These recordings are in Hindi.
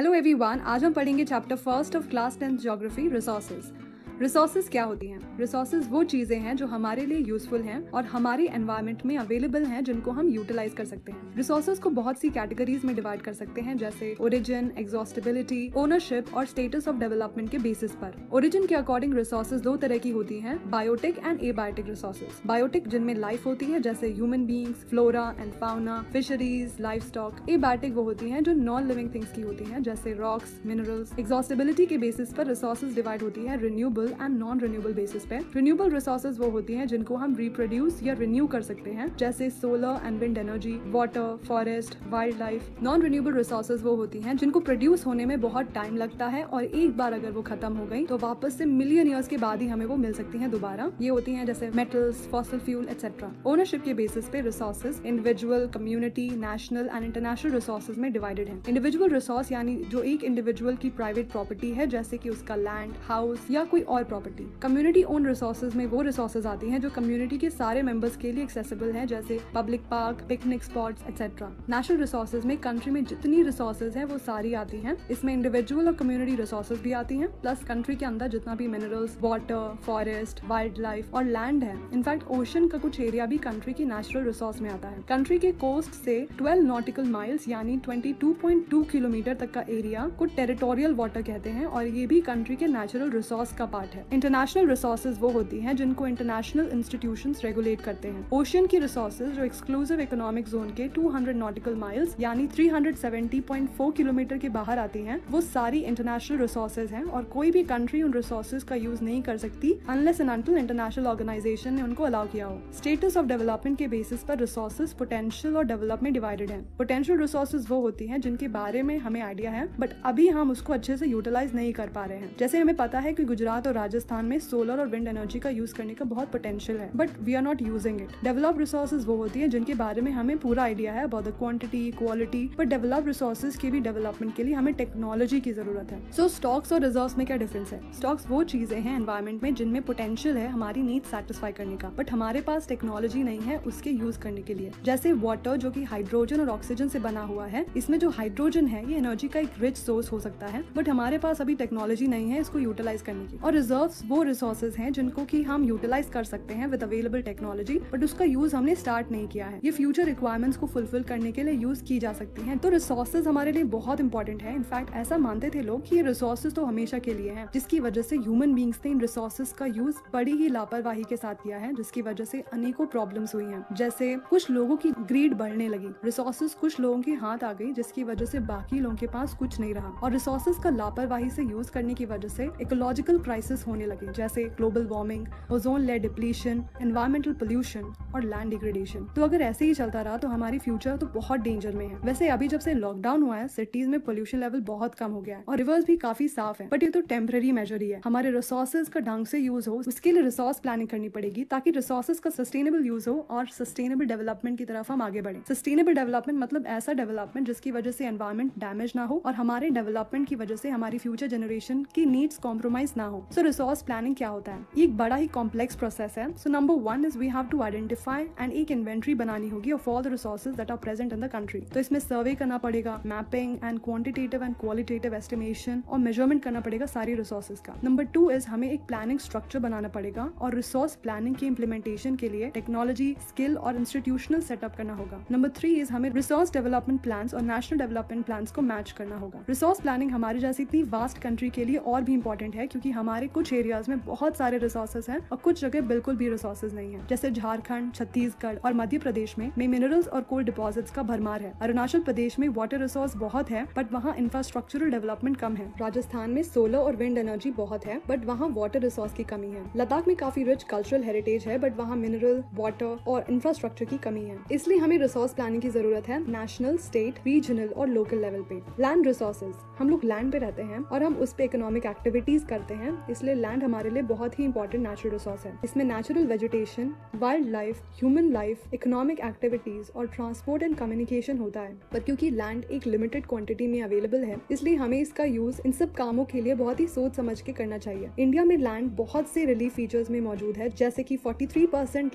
हेलो एवरीवन आज हम पढ़ेंगे chapter first of class tenth geography resources resources क्या होती हैं? रिसोर्सेज वो चीज़ें हैं जो हमारे लिए यूजफुल हैं और हमारे एनवायरमेंट में अवेलेबल हैं जिनको हम यूटिलाइज कर सकते हैं। रिसोर्सेज को बहुत सी कैटेगरीज में डिवाइड कर सकते हैं, जैसे ओरिजिन एग्जॉस्टेबिलिटी ओनरशिप और स्टेटस ऑफ़ डेवलपमेंट के बेसिस पर। ओरिजिन के अकॉर्डिंग रिसोर्सेज दो तरह की होती हैं biotic and a biotic resources biotic जिनमें लाइफ होती है, जैसे human beings flora and fauna fisheries life stock a biotic वो होती है जो नॉन लिविंग थिंग्स की होती है, जैसे रॉक्स मिनरल्स एग्जॉस्टेबिलिटी के बेसिस पर रिसोर्सेज डिवाइड होती है renewable and non renewable basis पे। रिन्यूएबल रिसोर्सेज वो होती हैं जिनको हम रिप्रोड्यूस या रिन्यू कर सकते हैं। जैसे solar and wind energy water forest wild life non renewable resources वो होती हैं जिनको प्रोड्यूस होने में बहुत टाइम लगता है और एक बार अगर वो खत्म हो गई तो वापस से मिलियन ईयर्स के बाद ही हमें वो मिल सकती हैं दोबारा। ये होती हैं जैसे metals fossil fuel etcetera ownership के बेसिस पे resources individual community national and international resources में डिवाइडेड है। इंडिविजुअल रिसोर्स यानी जो एक इंडिविजुअल की प्राइवेट प्रॉपर्टी है, जैसे कि उसका लैंड हाउस या कोई और property property community own resources में वो रिसोर्सेज आती हैं जो कम्युनिटी के सारे मेंबर्स के लिए एक्सेसिबल हैं, जैसे public park picnic spots etcetera national resources में कंट्री में जितनी रिसोर्सेज हैं, वो सारी आती हैं। इसमें इंडिविजुअल और कम्युनिटी रिसोर्सेज भी आती हैं प्लस कंट्री के अंदर जितना भी minerals water forest wild life और लैंड है। इनफैक्ट ओशन का कुछ एरिया भी कंट्री की नेचुरल रिसोर्स में आता है। कंट्री के कोस्ट से 12 नॉटिकल माइल्स यानी 22.2 किलोमीटर तक का एरिया को टेरिटोरियल वाटर कहते हैं, और ये भी कंट्री के नेचुरल रिसोर्स का पार्ट है। इंटरनेशनल रिसोर्सेज वो होती हैं जिनको इंटरनेशनल इंस्टीट्यूशन रेगुलेट करते हैं। ओशियन की रिसोर्सेज जो एक्सक्लूसिव इकोनॉमिक जोन के 200 नॉटिकल माइल्स यानी 370.4 किलोमीटर के बाहर आती हैं, वो सारी इंटरनेशनल रिसोर्सेज हैं और कोई भी कंट्री उन रिसोर्सेज का यूज़ नहीं कर सकती अनलेस अनटिल इंटरनेशनल ऑर्गेनाइजेशन ने उनको अलाउ किया हो। स्टेटस ऑफ़ डेवलपमेंट के बेसिस पर रिसोर्सेज पोटेंशियल और डेवलपमेंट डिवाइडेड है। पोटेंशियल रिसोर्सेज वो होती है जिनके बारे में हमें आइडिया है बट अभी हम उसको अच्छे से यूटिलाइज नहीं कर पा रहे हैं। जैसे हमें पता है कि गुजरात और राजस्थान में सोलर और विंड एनर्जी का यूज़ करने का बहुत पोटेंशियल है but we are not using it develop resources वो होती है जिनके बारे में हमें पूरा आइडिया है about the quantity quality but develop resources के भी डेवलपमेंट के लिए हमें टेक्नोलॉजी की ज़रूरत है. सो so, स्टॉक्स और रिज़र्व में क्या डिफरेंस है? स्टॉक्स वो चीज़ें हैं एनवायरमेंट में जिनमें पोटेंशियल है हमारी नीड सेटिस्फाई करने का बट हमारे पास टेक्नोलॉजी नहीं है उसके यूज़ करने के लिए. जैसे वाटर जो की हाइड्रोजन और ऑक्सीजन से बना हुआ है इसमें जो हाइड्रोजन है ये एनर्जी का एक रिच सोर्स हो सकता है बट हमारे पास अभी टेक्नोलॉजी नहीं है इसको यूटिलाइज करने की. और रिज़र्व वो रिसोर्सेज हैं जिनको की हम यूटिलाइज कर सकते हैं विद अवेलेबल टेक्नोलॉजी बट उसका यूज़ हमने स्टार्ट नहीं किया है। ये फ्यूचर रिक्वायरमेंट्स को फुलफिल करने के लिए यूज़ की जा सकती है। तो रिसोर्सेज हमारे लिए बहुत इंपॉर्टेंट है। इनफैक्ट ऐसा मानते थे लोग की ये रिसोर्सेज तो हमेशा के लिए है, जिसकी वजह से ह्यूमन बींग्स ने इन रिसोर्सेज का यूज़ बड़ी ही लापरवाही के साथ किया है, जिसकी वजह से अनेकों प्रॉब्लम हुई है। जैसे कुछ लोगों की ग्रीड बढ़ने लगी। रिसोर्सेज कुछ लोगों के हाथ आ गई, जिसकी वजह से बाकी लोगों के पास कुछ नहीं रहा। और रिसोर्सेज का लापरवाही से यूज़ करने की वजह से इकोलॉजिकल क्राइसिस होने लगे, जैसे global warming ozone layer depletion environmental pollution और लैंड डिग्रेडेशन तो अगर ऐसे ही चलता रहा तो हमारी फ्यूचर तो बहुत डेंजर में है। वैसे अभी जब से लॉकडाउन हुआ है सिटीज़ में पोल्यूशन लेवल बहुत कम हो गया है और रिवर्स भी काफ़ी साफ़ है। बट ये तो टेम्पररी मेजर ही है। हमारे रिसोर्सेज का ढंग से यूज़ हो, उसके लिए रिसोर्स प्लानिंग करनी पड़ेगी, ताकि रिसोर्सेज का सस्टेनेबल यूज़ हो और सस्टेनेबल डेवलपमेंट की तरफ़ हम आगे बढ़े। सस्टेनेबल डेवलपमेंट मतलब ऐसा डेवलपमेंट जिसकी वजह से एनवायरमेंट डैमेज ना हो और हमारे डेवलपमेंट की वजह से हमारी फ्यूचर जनरेशन की नीड्स कॉम्प्रोमाइज ना हो। सो रिसोर्स प्लानिंग क्या होता है? ये एक बड़ा ही कॉम्प्लेक्स प्रोसेस है। So number one is we have to identify and एक इन्वेंट्री बनानी होगी of all the resources that are present in the country तो इसमें सर्वे करना पड़ेगा mapping and quantitative and qualitative estimation और मेज़रमेंट करना पड़ेगा सारी रिसोर्सेज का। नंबर टू इज़ हमें एक प्लानिंग स्ट्रक्चर बनाना पड़ेगा और रिसोर्स प्लानिंग की इम्प्लीमेंटेशन के लिए टेक्नोलॉजी स्किल और इंस्टीट्यूशनल सेटअप करना होगा। नंबर थ्री इज़ हमें रिसोर्स डेवलपमेंट प्लान और नेशनल डेवलपमेंट प्लान को मैच करना होगा। रिसोर्स प्लानिंग हमारे जैसी इतनी वास्ट कंट्री के लिए और भी इंपॉर्टेंट है क्योंकि हमारे कुछ एरियाज़ में बहुत सारे रिसोर्सेज हैं और कुछ जगह बिल्कुल भी रिसोर्सेज नहीं है। जैसे झारखंड, छत्तीसगढ़ और मध्य प्रदेश में मिनरल्स और कोल डिपॉजिट्स का भरमार है। अरुणाचल प्रदेश में वाटर रिसोर्स बहुत है बट वहाँ इंफ्रास्ट्रक्चरल डेवलपमेंट कम है। राजस्थान में सोलर और विंड एनर्जी बहुत है बट वहाँ वाटर रिसोर्स की कमी है। लद्दाख में काफ़ी रिच कल्चरल हेरिटेज है बट वहाँ मिनरल वाटर और इंफ्रास्ट्रक्चर की कमी है। इसलिए हमें रिसोर्स प्लानिंग की ज़रूरत है नेशनल स्टेट रीजनल और लोकल लेवल पे। लैंड रिसोर्सेज हम लोग लैंड पे रहते हैं और हम उस पे इकोनॉमिक एक्टिविटीज़ करते हैं। इसलिए लैंड हमारे लिए बहुत ही इंपॉर्टेंट नेचुरल रिसोर्स है। इसमें natural vegetation wild life human life economic activities और ट्रांसपोर्ट एंड कम्युनिकेशन होता है। पर क्योंकि लैंड एक लिमिटेड क्वांटिटी में अवेलेबल है, इसलिए हमें इसका यूज़ इन सब कामों के लिए बहुत ही सोच समझ के करना चाहिए। इंडिया में लैंड बहुत से रिलीफ फीचर्स में मौजूद है, जैसे की फोर्टी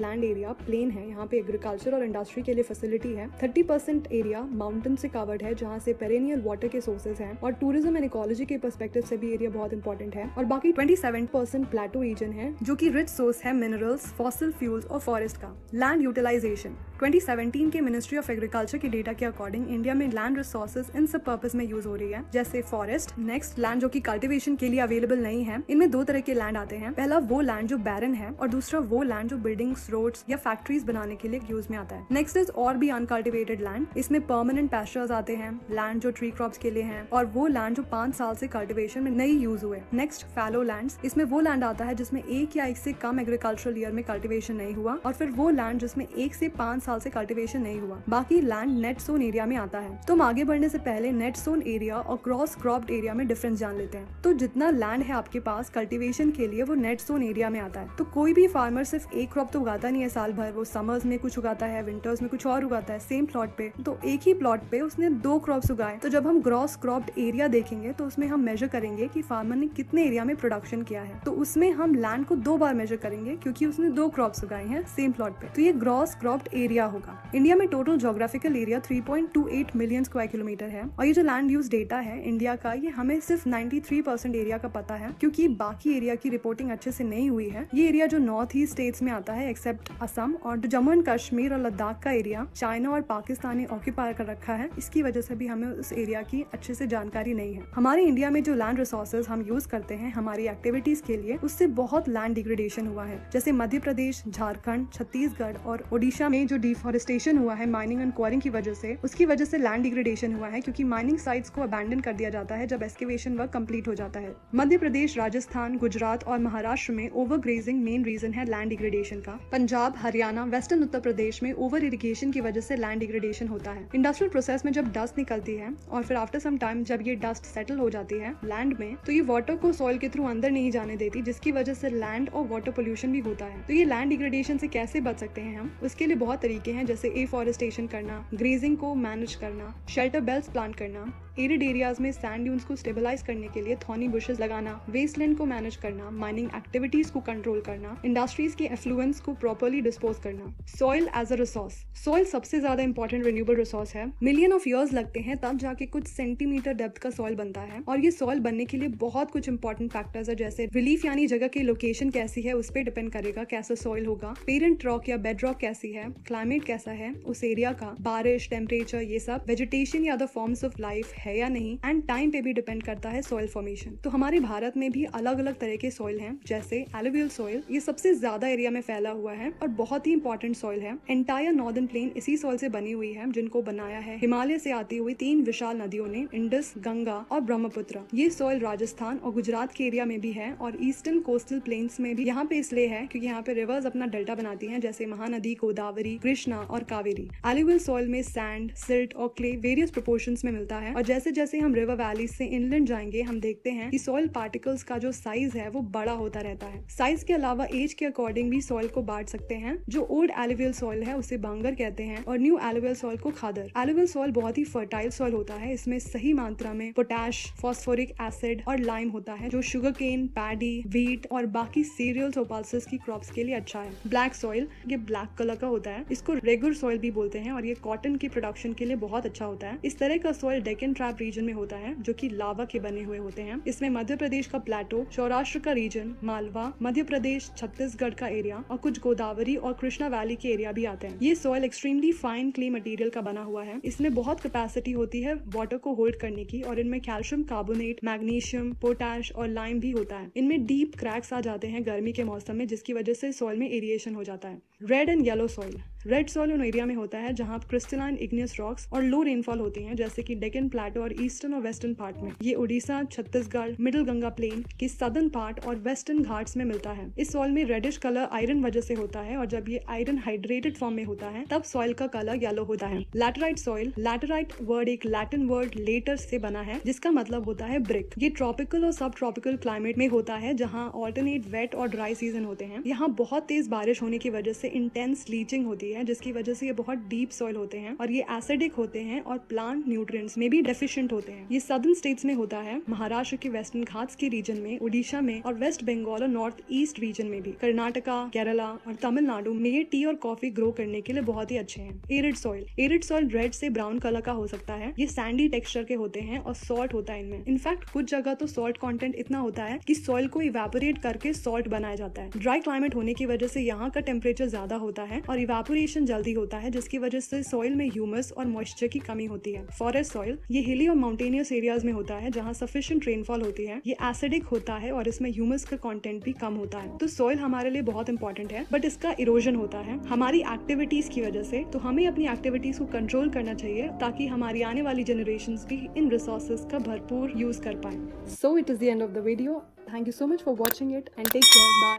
लैंड एरिया प्लेन है, यहाँ पे एग्रीकल्चर और इंडस्ट्री के लिए फैसिलिटी है। थर्टी परसेंट एरिया माउंटेन से कवर्ड है, जहाँ से पेरेनियल वाटर के सोर्सेज हैं। और टूरिज़्म एंड इकोलॉजी के परस्पेक्टिव से भी एरिया बहुत इंपॉर्टेंट है। और बाकी twenty seven percent plateau region है, जो की रिच सोर्स है मिनरल्स फॉसिल फ्यूल्स और फॉरेस्ट का। लैंड यूटिलाइजेशन 2017 के मिनिस्ट्री ऑफ़ एग्रीकल्चर के डेटा के अकॉर्डिंग इंडिया में लैंड रिसोर्सेज इन सब पर्पज में यूज़ हो रही है, जैसे फॉरेस्ट नेक्स्ट लैंड जो कि कल्टीवेशन के लिए अवेलेबल नहीं है, इनमें दो तरह के लैंड आते हैं। पहला वो लैंड जो बैरन है और दूसरा वो लैंड जो बिल्डिंग्स रोड्स या फैक्ट्रीज बनाने के लिए यूज़ में आता है। नेक्स्ट इज़ और भी अनकल्टिवेटेड लैंड इसमें परमानेंट पैस्टर्स आते हैं लैंड जो ट्री क्रॉप के लिए है और वो लैंड जो पाँच साल से कल्टिवेशन में नहीं यूज़ हुए। नेक्स्ट फैलो लैंड इसमें वो लैंड आता है जिसमें एक या एक से कम एग्रीकल्चरल ईयर में कल्टिवेशन नहीं हुआ और फिर वो लैंड जिसमें एक से पाँच साल से कल्टिवेशन नहीं हुआ। बाकी लैंड नेट सोन एरिया में आता है। तुम आगे बढ़ने से पहले नेट सोन एरिया और क्रॉस क्रॉप्ड एरिया में डिफरेंस जान लेते हैं। तो जितना लैंड है आपके पास कल्टिवेशन के लिए वो नेट सोन एरिया में आता है। तो कोई भी फार्मर सिर्फ़ एक क्रॉप तो उगाता नहीं है साल भर। वो समर्स में कुछ उगाता है विंटर्स में कुछ और उगाता है सेम प्लॉट पे। तो एक ही प्लॉट पे उसने दो क्रॉप्स उगाए। तो जब हम ग्रॉस क्रॉप्ड एरिया देखेंगे तो उसमें हम मेजर करेंगे कि फार्मर ने कितने एरिया में प्रोडक्शन किया है। तो उसमें हम लैंड को दो बार मेजर करेंगे क्योंकि उसने दो क्रॉप्स उगाए हैं सेम प्लॉट पे। तो ये ग्रॉस क्रॉप्ड एरिया होगा। इंडिया में total geographical area 3.28 million square kilometre है। और ये जो लैंड यूज़ डेटा है इंडिया का, ये हमें सिर्फ़ 93 परसेंट एरिया का पता है क्योंकि बाकी एरिया की रिपोर्टिंग अच्छे से नहीं हुई है। ये एरिया जो नॉर्थ ईस्ट स्टेट्स में आता है एक्सेप्ट असम और जम्मू एंड कश्मीर और लद्दाख का एरिया चाइना और पाकिस्तान ने ऑक्यूपाई कर रखा है। इसकी वजह से भी हमें उस एरिया की अच्छे से जानकारी नहीं है। हमारे इंडिया में जो लैंड रिसोर्सेज हम यूज़ करते हैं, हमारी एक्टिविटीज़ के लिए उससे बहुत लैंड डिग्रेडेशन हुआ है। जैसे मध्य प्रदेश, झारखंड, छत्तीसगढ़ और ओडिशा में जो डिफॉरेस्टेशन हुआ है माइनिंग एंड क्वारिंग की वजह से, उसकी वजह से लैंड डिग्रेडेशन हुआ है क्योंकि माइनिंग साइट्स को अबैंडन कर दिया जाता है जब एक्सकेवेशन वर्क कंप्लीट हो जाता है। मध्य प्रदेश, राजस्थान, गुजरात और महाराष्ट्र में ओवर ग्रेजिंग मेन रीजन है लैंड डिग्रेडेशन का। पंजाब, हरियाणा वेस्टर्न उत्तर प्रदेश में ओवर इरिगेशन की वजह से लैंड डिग्रेडेशन होता है। इंडस्ट्रियल प्रोसेस में जब डस्ट निकलती है और फिर आफ्टर सम टाइम जब ये डस्ट सेटल हो जाती है लैंड में तो ये वाटर को सॉइल के थ्रू अंदर नहीं जाने देती, जिसकी वजह से लैंड और वाटर पोल्यूशन भी होता है। तो ये लैंड डिग्रेडेशन से कैसे बच सकते हैं हम? उसके लिए बहुत तरीके हैं, जैसे एफॉरेस्टेशन करना ग्रेजिंग को मैनेज करना शेल्टर बेल्ट प्लांट करना। एरिड एरियाज़ में सैंड ड्यून्स को स्टेबलाइज करने के लिए थॉनी बुशेस लगाना, वेस्टलैंड को मैनेज करना, माइनिंग एक्टिविटीज़ को कंट्रोल करना, इंडस्ट्रीज़ के एफ्लुएंस को प्रॉपरली डिस्पोज करना। Soil as a resource. Soil सबसे ज़्यादा इंपॉर्टेंट रिन्यूएबल रिसोर्स है। मिलियन ऑफ़ ईयर्स लगते हैं तब जाके कुछ सेंटीमीटर डेप्थ का सॉइल बनता है। और ये सॉइल बनने के लिए बहुत कुछ इंपॉर्टेंट फैक्टर्स है, जैसे रिलीफ यानी जगह की लोकेशन कैसी है, उस पर डिपेंड करेगा कैसा सॉइल होगा। पेरेंट रॉक या बेड रॉक कैसी है क्लाइमेट कैसा है, उस एरिया का, बारिश टेम्परेचर ये सब। वेजिटेशन या अदर फॉर्म्स ऑफ़ लाइफ है या नहीं एंड टाइम पे भी डिपेंड करता है सॉइल फॉर्मेशन तो हमारे भारत में भी अलग अलग तरह के सॉइल हैं, जैसे एलोवियल सॉइल ये सबसे ज़्यादा एरिया में फैला हुआ है और बहुत ही इंपॉर्टेंट सॉइल है. एंटायर नॉर्दर्न प्लेन इसी सॉइल से बनी हुई है, जिनको बनाया है हिमालय से आती हुई तीन विशाल नदियों ने इंडस गंगा और ब्रह्मपुत्र ये सॉइल राजस्थान और गुजरात के एरिया में भी है और ईस्टर्न कोस्टल प्लेन्स में भी यहाँ पे इसलिए है, क्योंकि यहाँ पे रिवर्स अपना डेल्टा बनाती हैं, जैसे महानदी, गोदावरी, कृष्णा और कावेरी. एलुवियल सॉइल में सैंड सिल्ट और क्ले वेरियस प्रोपोर्शन में मिलता है और जैसे जैसे हम रिवर वैली से इनलैंड जाएँगे, हम देखते हैं कि सॉइल पार्टिकल्स का जो साइज़ है, वो बड़ा होता रहता है। साइज़ के अलावा एज के अकॉर्डिंग भी सॉइल को बांट सकते हैं। जो ओल्ड एलिवियल सॉइल है, उसे बांगर कहते हैं और न्यू एलिवियल सॉइल को खादर। एलिवियल सॉइल बहुत ही फर्टाइल सॉइल होता है। इसमें सही मात्रा में पोटैश फॉस्फोरिक एसिड और लाइम होता है, जो शुगर केन पैडी वीट और बाकी सीरियल्स और पल्सेस की क्रॉप्स के लिए अच्छा है। ब्लैक सॉइल ये ब्लैक कलर का होता है। इसको रेगुलर सॉइल भी बोलते हैं और ये कॉटन के प्रोडक्शन के लिए बहुत अच्छा होता है। इस तरह का सॉइल डेकन ट्रैप रीजन में होता है, जो कि लावा के बने हुए होते हैं। इसमें मध्य प्रदेश का प्लेटो सौराष्ट्र का रीजन मालवा, मध्य प्रदेश, छत्तीसगढ़ का एरिया और कुछ गोदावरी और कृष्णा वैली के एरिया भी आते हैं। ये soil extremely fine clay material का बना हुआ है। इसमें बहुत कैपेसिटी होती है वाटर को होल्ड करने की और इनमें कैल्शियम कार्बोनेट मैग्नीशियम पोटैश और लाइम भी होता है। इनमें डीप क्रैक्स आ जाते हैं गर्मी के मौसम में, जिसकी वजह से सॉइल में एरिएशन हो जाता है। Red and yellow soil red soil उन एरिया में होता है जहाँ क्रिस्टलाइन इग्नियस रॉक्स और लो रेनफॉल होती हैं, जैसे कि डेकन प्लेटो और ईस्टर्न और वेस्टर्न पार्ट में। ये उड़ीसा छत्तीसगढ़ मिडिल गंगा प्लेन की सदर्न पार्ट और वेस्टर्न घाट्स में मिलता है। इस सॉइल में रेडिश कलर आयरन वजह से होता है और जब ये आयरन हाइड्रेटेड फॉर्म में होता है, तब सॉइल का कलर येलो होता है। लैटराइट सॉइल लैटराइट वर्ड एक लैटिन वर्ड लेटर से बना है, जिसका मतलब होता है ब्रिक ये ट्रॉपिकल और सब ट्रॉपिकल क्लाइमेट में होता है, जहाँ ऑल्टरनेट वेट और ड्राई सीज़न होते हैं। यहाँ बहुत तेज बारिश होने की वजह से इंटेंस लीचिंग होती है, जिसकी वजह से ये बहुत डीप सॉइल होते हैं और ये एसिडिक होते हैं और प्लांट न्यूट्रिएंट्स में भी डेफिशिएंट होते हैं। ये सदर्न स्टेट्स में होता है, महाराष्ट्र के वेस्टर्न घाट्स के रीजन में उड़ीसा में और वेस्ट बंगाल और नॉर्थ ईस्ट रीजन में भी। कर्नाटका केरला और तमिलनाडु में ये टी और कॉफ़ी ग्रो करने के लिए बहुत ही अच्छे हैं। Arid soil arid soil red से ब्राउन कलर का हो सकता है। ये सैंडी टेक्सचर के होते हैं और सॉल्ट होता है इनमें। इनफैक्ट कुछ जगह तो सॉल्ट कॉन्टेंट इतना होता है की सॉइल को इवेपोरेट करके सॉल्ट बनाया जाता है। ड्राई क्लाइमेट होने की वजह से यहाँ का टेम्परेचर ज़्यादा होता है और इवेपोरेशन जल्दी होता है, जिसकी वजह से सॉइल में ह्यूमस और मॉइस्चर की कमी होती है। फॉरेस्ट सॉइल ये हिली और माउंटेनियस एरियाज़ में होता है, जहाँ सफिशियंट रेनफॉल होती है। ये एसिडिक होता है और इसमें ह्यूमस का कॉन्टेंट भी कम होता है। तो सॉइल हमारे लिए बहुत इंपॉर्टेंट है बट इसका इरोजन होता है। हमारी एक्टिविटीज़ की वजह से तो हमें अपनी एक्टिविटीज़ को कंट्रोल करना चाहिए, ताकि हमारी आने वाली जनरेशन भी इन रिसोर्सेज का भरपूर यूज़ कर पाए। So it is the end of the video thank you so much for watching it and take care bye